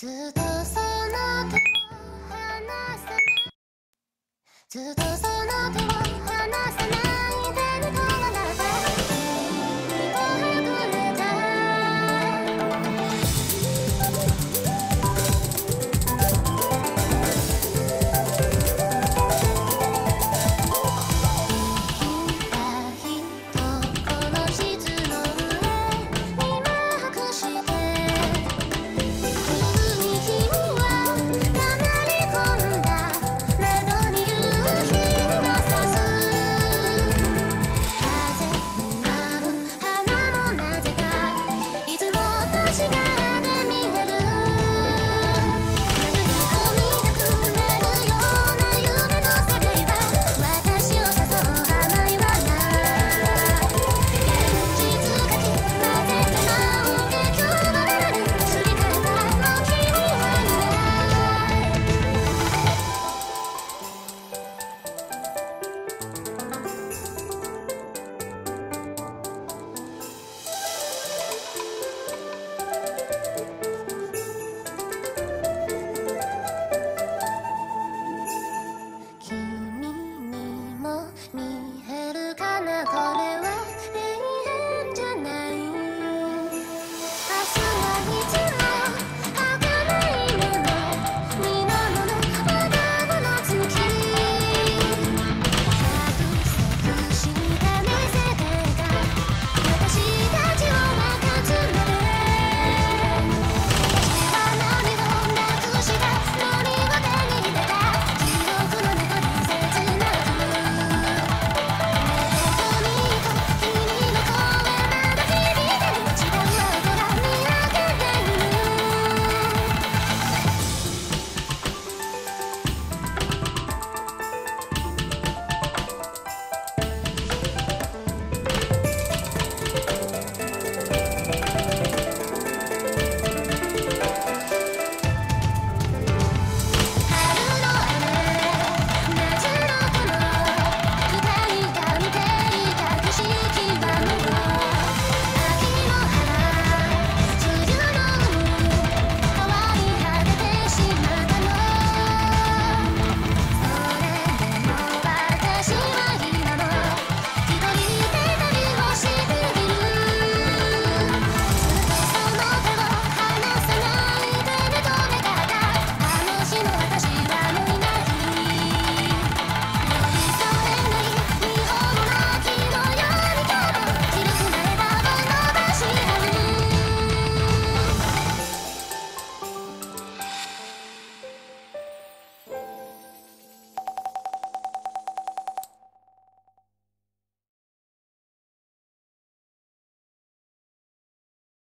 ずっとその手を離さずっとその手を